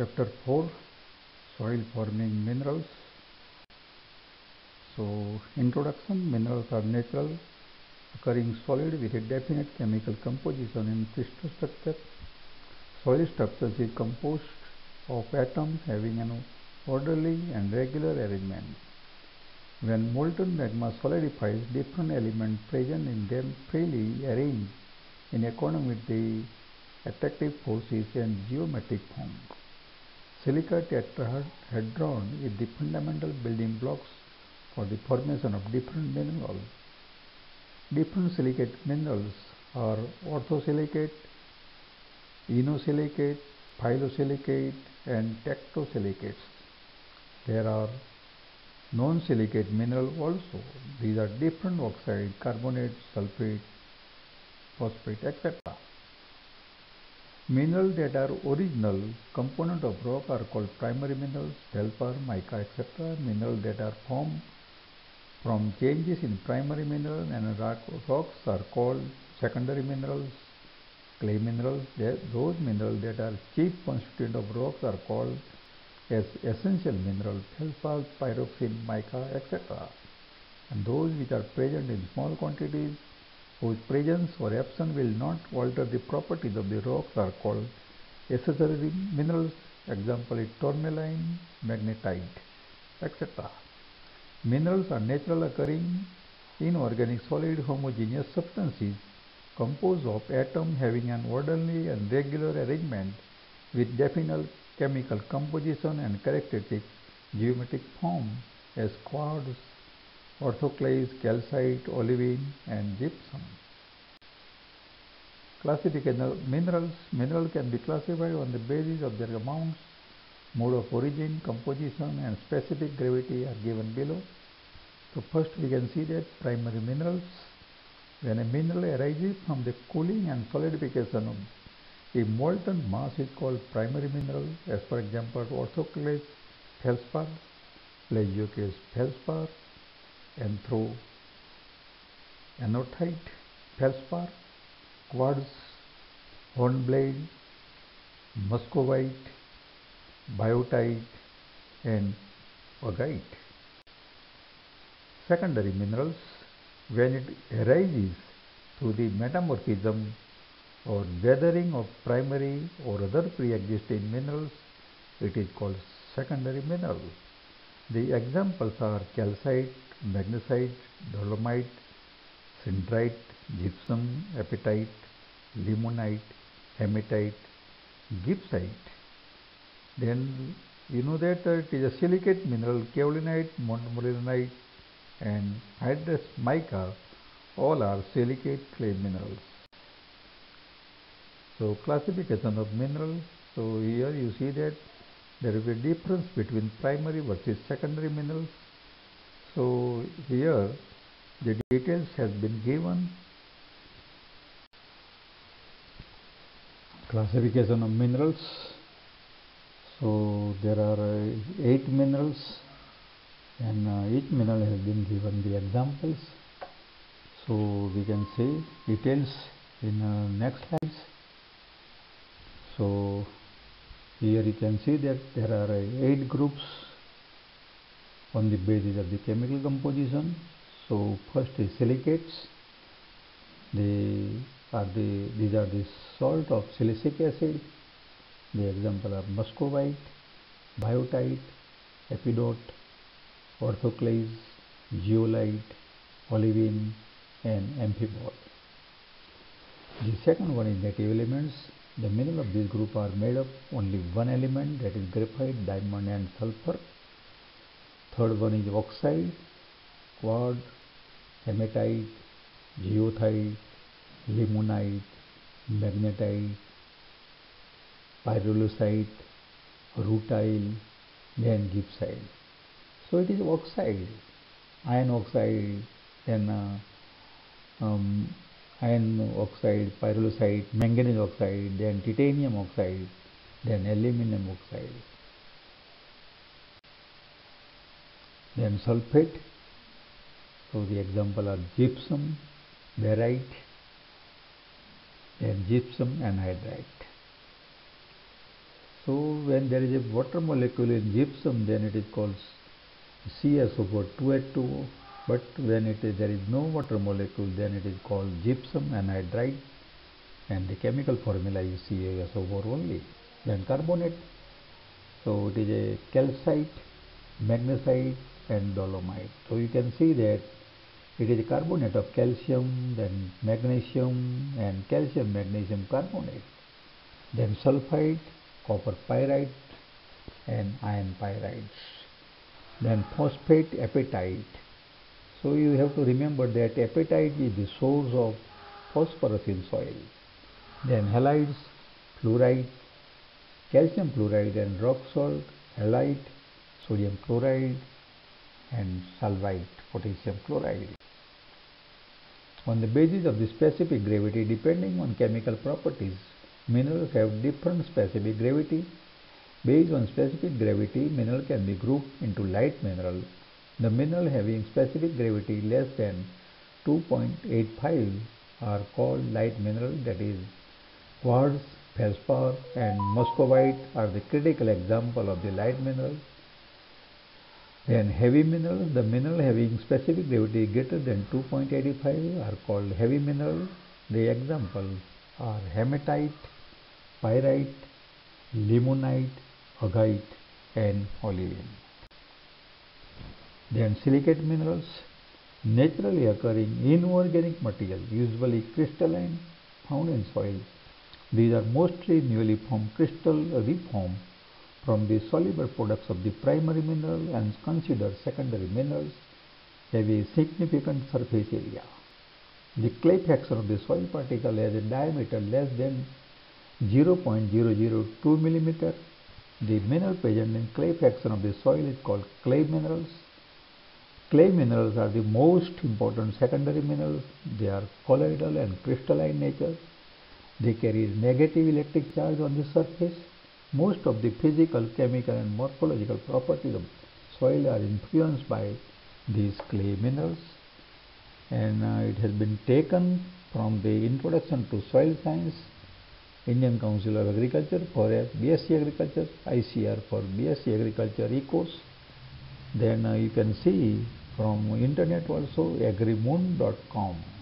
Chapter 4 Soil Forming Minerals. So, introduction Minerals are natural occurring solid with a definite chemical composition and crystal structure. Soil structures is composed of atoms having an orderly and regular arrangement. When molten magma solidifies, different elements present in them freely arrange in accordance with the attractive forces and geometric form. Silica tetrahedron is the fundamental building blocks for the formation of different minerals. Different silicate minerals are orthosilicate, inosilicates, phyllosilicate and tectosilicates. There are non-silicate minerals also. These are different oxide, carbonate, sulfate, phosphate, etc. Minerals that are original component of rock are called primary minerals, feldspar, mica, etc. Minerals that are formed from changes in primary mineral and rock, rocks are called secondary minerals, clay minerals. Those minerals that are chief constituent of rocks are called as essential minerals, feldspar, pyroxene, mica, etc. And those which are present in small quantities whose presence or absence will not alter the properties of the rocks are called accessory minerals. Example tourmaline, magnetite, etc. Minerals are natural occurring inorganic solid homogeneous substances composed of atoms having an orderly and regular arrangement with definite chemical composition and characteristic geometric form as quartz, orthoclase, calcite, olivine and gypsum. Classification of minerals. Minerals can be classified on the basis of their amounts, mode of origin, composition and specific gravity are given below. So first we can see that primary minerals. When a mineral arises from the cooling and solidification of a molten mass is called primary mineral as for example orthoclase, feldspar, plagioclase feldspar, anthro, anorthite, feldspar, quartz, hornblende, muscovite, biotite and augite. Secondary minerals, when it arises through the metamorphism or weathering of primary or other pre-existing minerals, it is called secondary mineral. The examples are calcite, magnesite, dolomite, siderite, gypsum, apatite, limonite, hematite, gibbsite. Then you know that uh, it is a silicate mineral, kaolinite, montmorillonite and hydrous mica all are silicate clay minerals. So classification of minerals. So here you see that there is a difference between primary versus secondary minerals. So here the details has been given. Classification of minerals. So there are uh, eight minerals and uh, each mineral has been given the examples. So we can see details in uh, next slides. So here you can see that there are uh, eight groups on the basis of the chemical composition. So first is silicates. They are the these are the salt of silicic acid. The example are muscovite, biotite, epidote, orthoclase, zeolite, olivine and amphibole. The second one is native elements. The mineral of this group are made of only one element that is graphite, diamond and sulfur. Third one is oxide, quartz, hematite, goethite, limonite, magnetite, pyrolusite, rutile, then gibbsite. So it is oxide, iron oxide, then uh, um, iron oxide, pyrolusite, manganese oxide, then titanium oxide, then aluminum oxide. Then sulfate. So the example are gypsum, barite, then gypsum anhydrite. So when there is a water molecule in gypsum, then it is called CaSO4 But when it is, there is no water molecule, then it is called gypsum anhydrite, and the chemical formula you see is CaSO4 only. Then carbonate. So it is a calcite, magnesite, and dolomite. So you can see that it is a carbonate of calcium, then magnesium, and calcium magnesium carbonate. Then sulfide, copper pyrite, and iron pyrites. Then phosphate apatite. So you have to remember that apatite is the source of phosphorus in soil. Then halides, fluoride, calcium fluoride and rock salt, halite, sodium chloride and sylvite, potassium chloride. On the basis of the specific gravity, depending on chemical properties, minerals have different specific gravity. Based on specific gravity, mineral can be grouped into light mineral. The mineral having specific gravity less than 2.85 are called light mineral that is quartz, feldspar and muscovite are the critical example of the light mineral. Then heavy mineral, the mineral having specific gravity greater than 2.85 are called heavy mineral. The examples are hematite, pyrite, limonite, augite and olivine. Then silicate minerals, naturally occurring inorganic material, usually crystalline, found in soil. These are mostly newly formed crystal reformed from the soluble products of the primary mineral and considered secondary minerals have a significant surface area. The clay fraction of the soil particle has a diameter less than 0.002 mm. The mineral present in clay fraction of the soil is called clay minerals. Clay minerals are the most important secondary minerals. They are colloidal and crystalline nature. They carry negative electric charge on the surface most of the physical, chemical and morphological properties of soil are influenced by these clay minerals and uh, it has been taken from the introduction to soil science Indian Council of Agriculture for BSc Agriculture, ICR for BSc Agriculture Ecos. Then uh, you can see from internet also agrimoon.com.